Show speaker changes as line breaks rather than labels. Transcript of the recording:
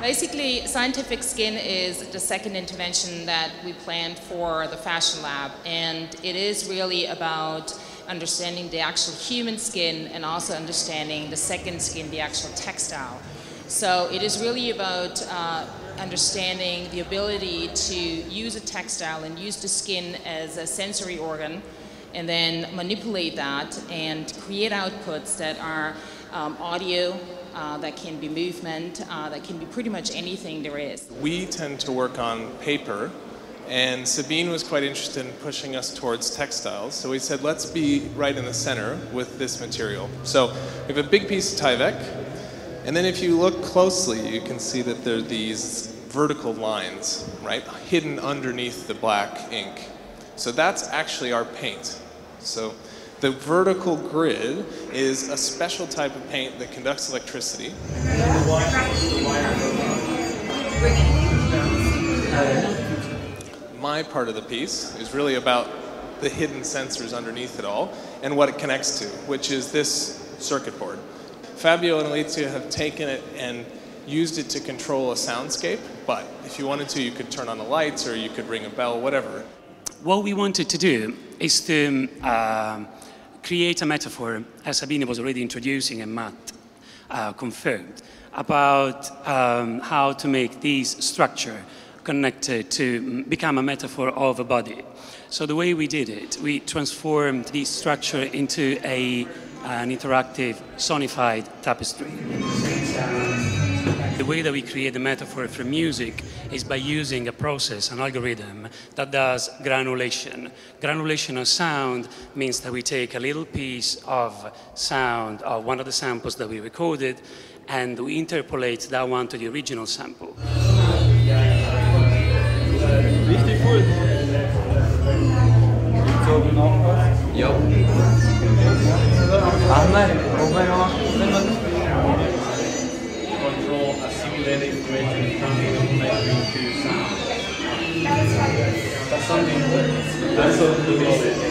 Basically, scientific skin is the second intervention that we planned for the Fashion Lab, and it is really about understanding the actual human skin and also understanding the second skin, the actual textile. So it is really about uh, understanding the ability to use a textile and use the skin as a sensory organ and then manipulate that and create outputs that are um, audio, uh, that can be movement, uh, that can be pretty much anything there is.
We tend to work on paper and Sabine was quite interested in pushing us towards textiles. So we said, let's be right in the center with this material. So we have a big piece of Tyvek. And then if you look closely, you can see that there are these vertical lines, right, hidden underneath the black ink. So that's actually our paint. So the vertical grid is a special type of paint that conducts electricity my part of the piece is really about the hidden sensors underneath it all and what it connects to, which is this circuit board. Fabio and Alicja have taken it and used it to control a soundscape, but if you wanted to, you could turn on the lights or you could ring a bell, whatever.
What we wanted to do is to uh, create a metaphor, as Sabine was already introducing and Matt uh, confirmed, about um, how to make this structure connected to become a metaphor of a body. So the way we did it, we transformed this structure into a, an interactive sonified tapestry. The way that we create the metaphor for music is by using a process, an algorithm that does granulation. Granulation of sound means that we take a little piece of sound of one of the samples that we recorded and we interpolate that one to the original sample.
Ahmed, over Control a simulated information transformation to sound. That's right that's something. That's something.